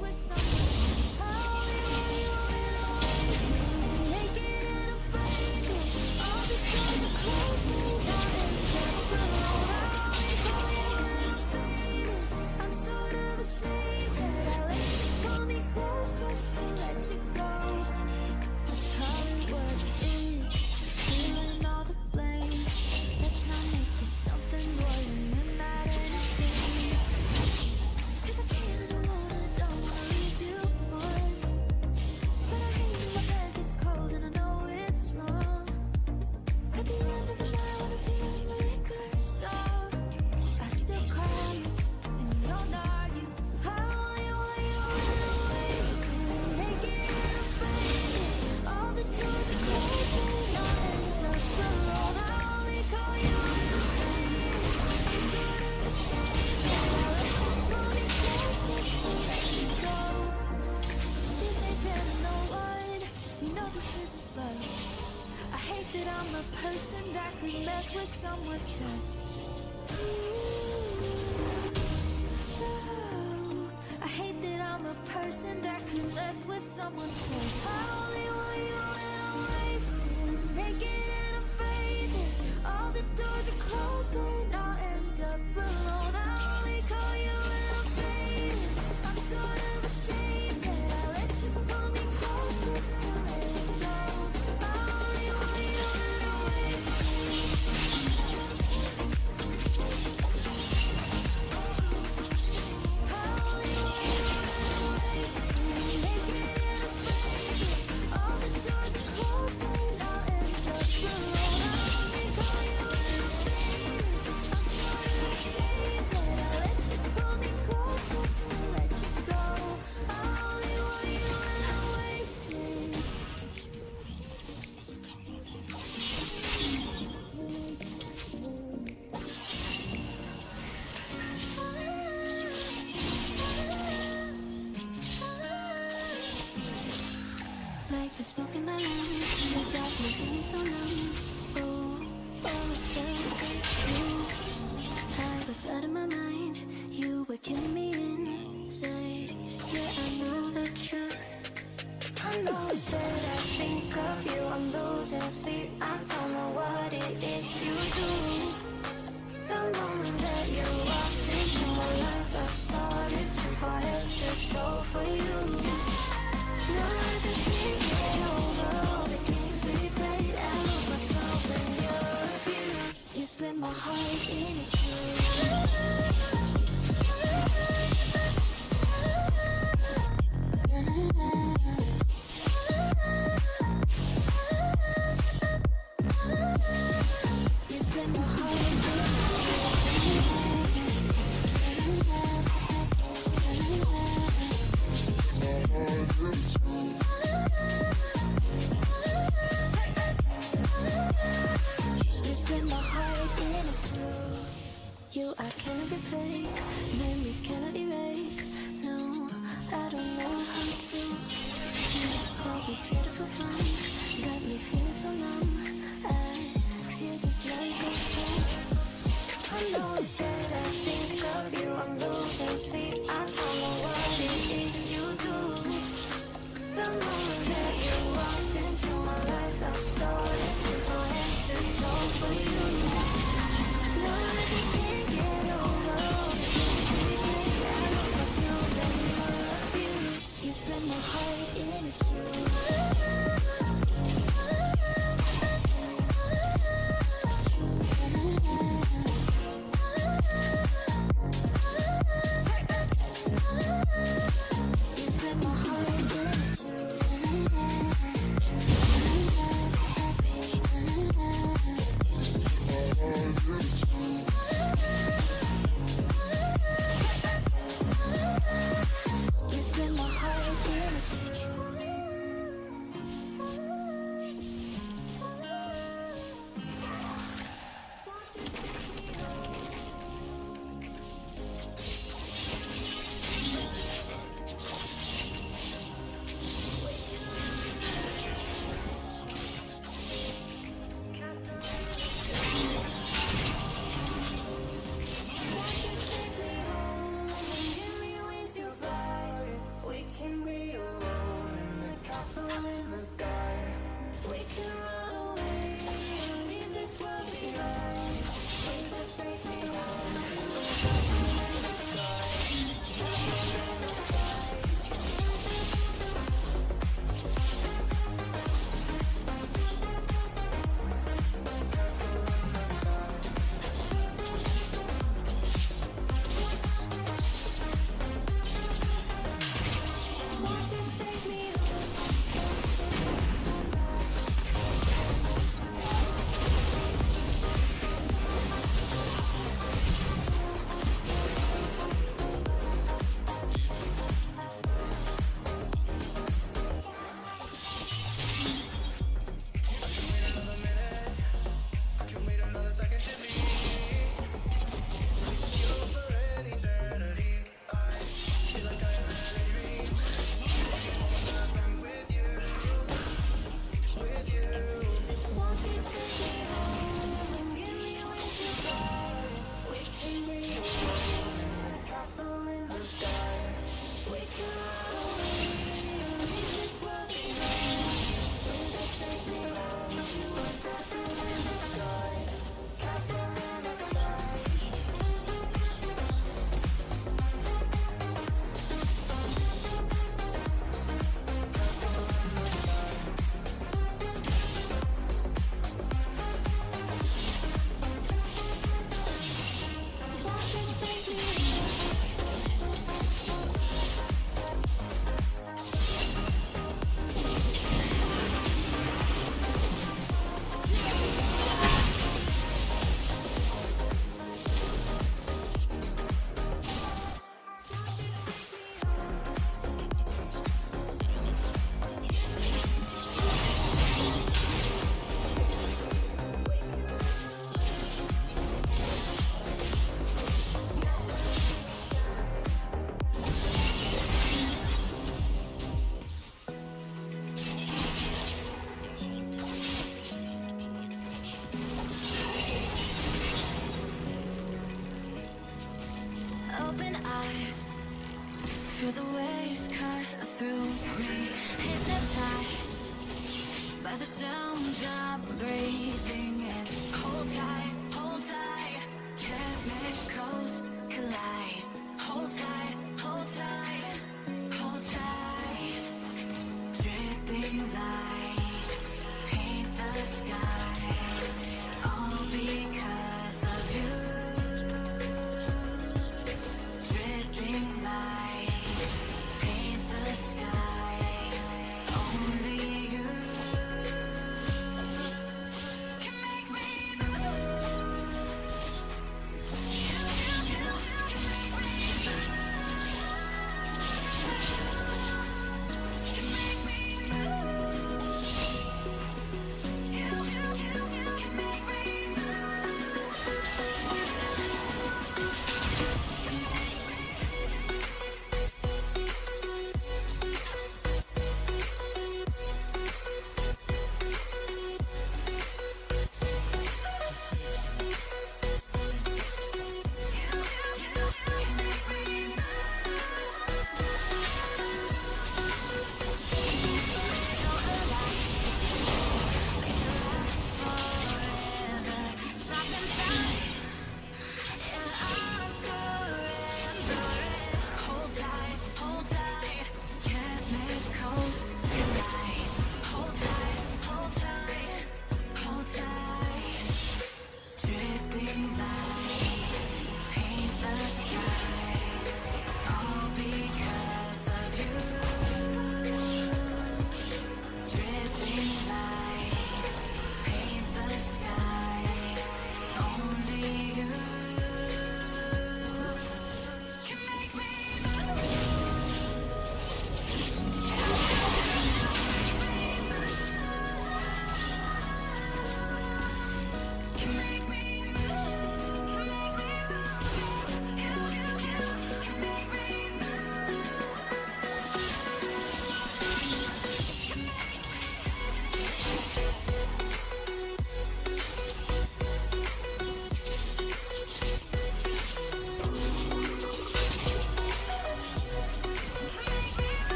with someone. Tell me what you where someone says Ooh, oh, I hate that I'm a person that can mess with someone's soul In my heart in a tree.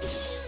Bye.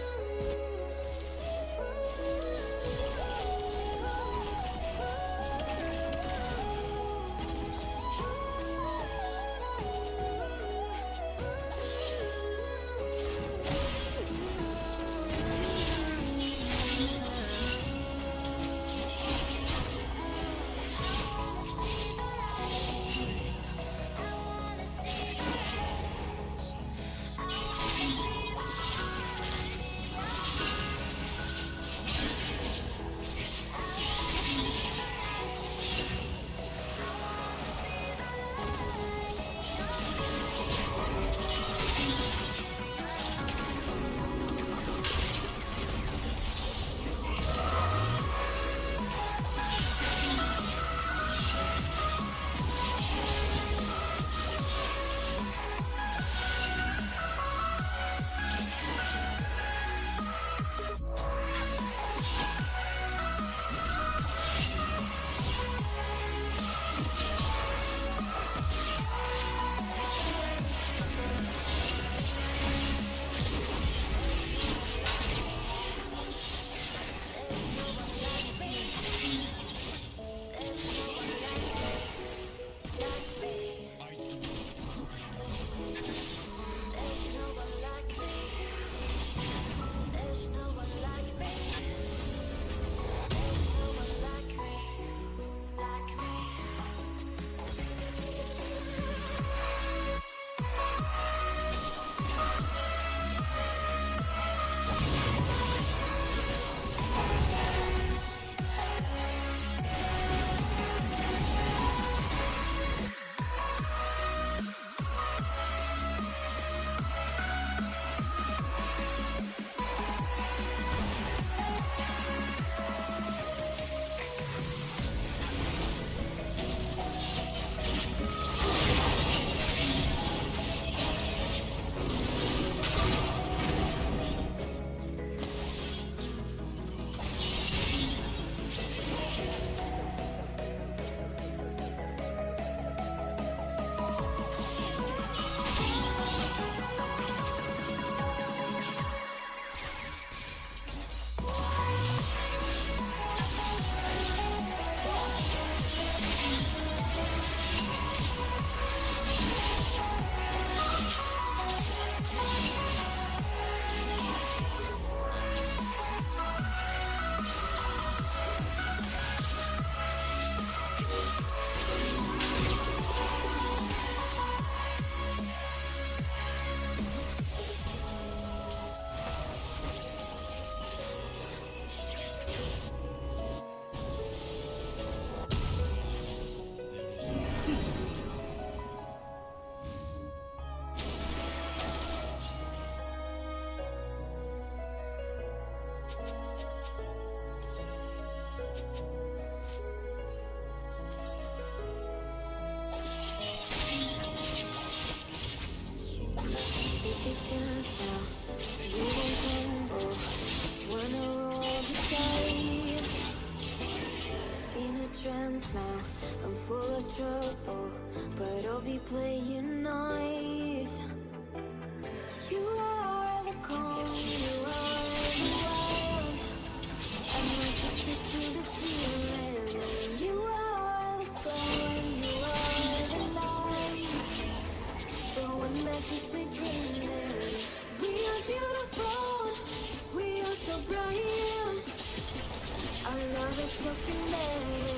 Love is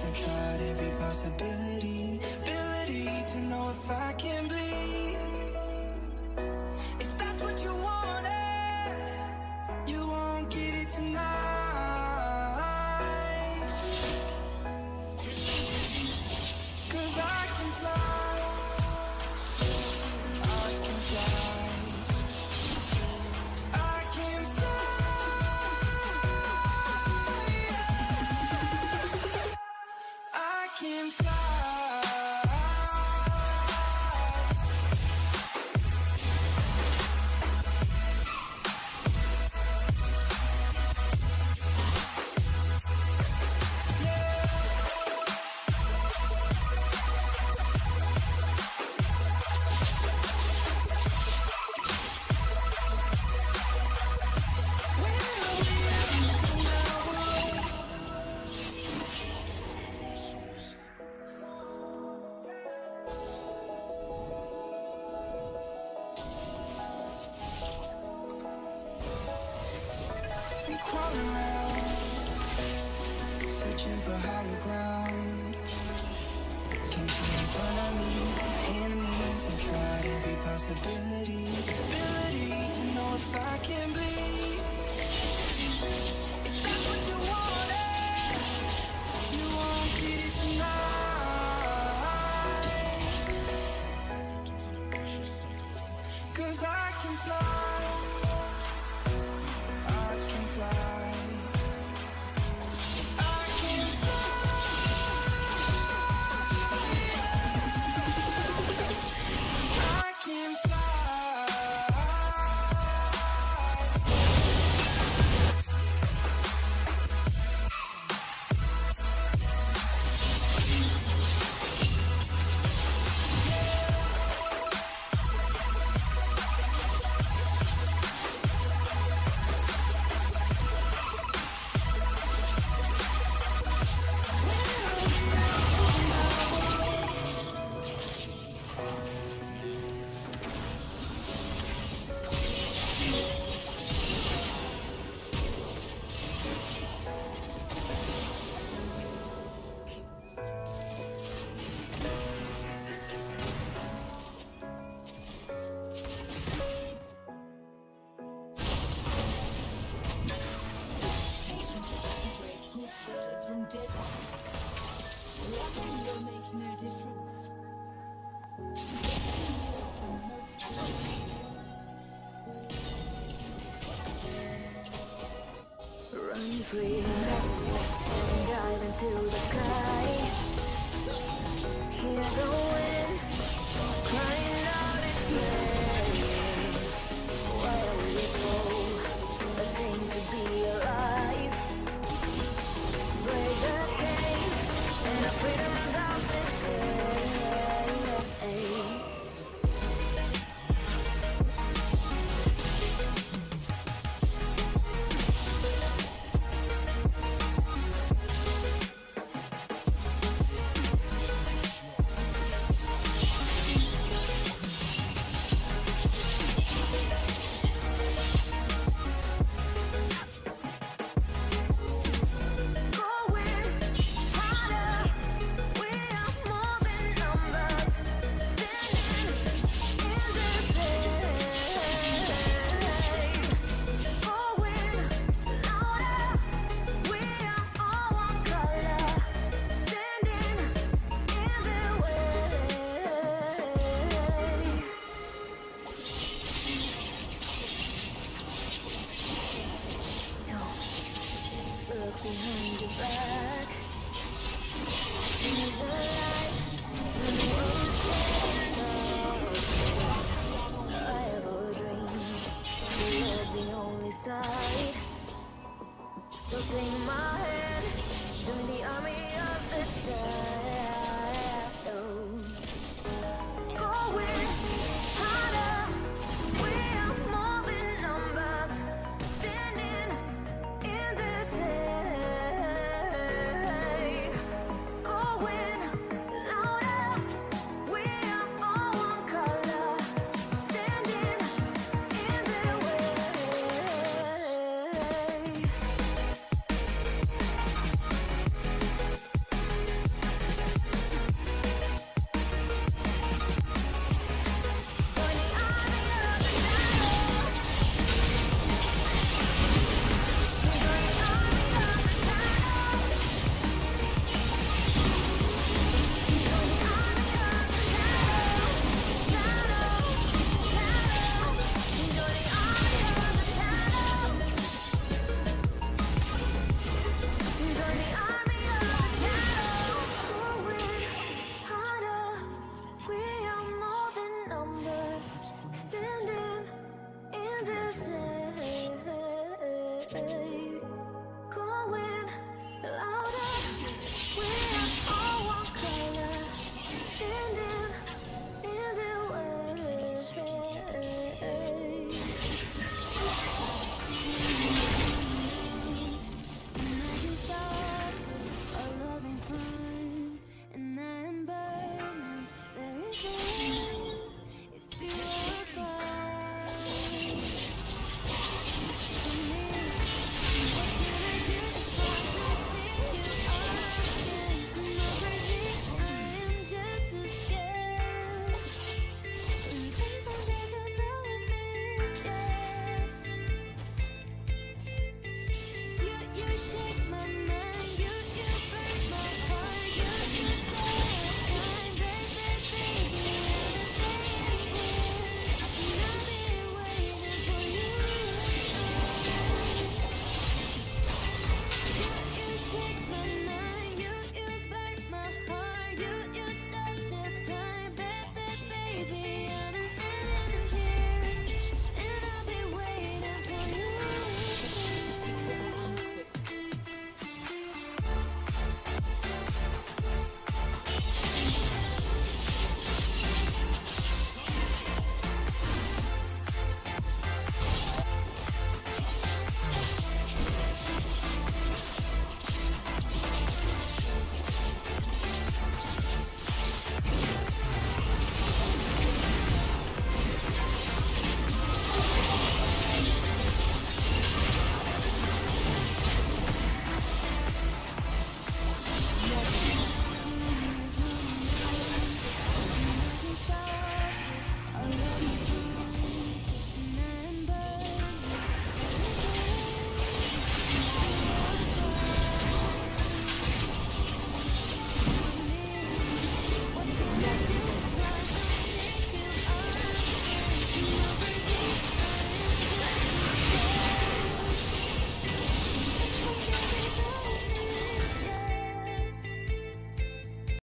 I've tried every possibility, ability to know if I can bleed. for higher ground. Can't see in front of me. Enemies have tried every possibility. Ability to know if I can be. Bye.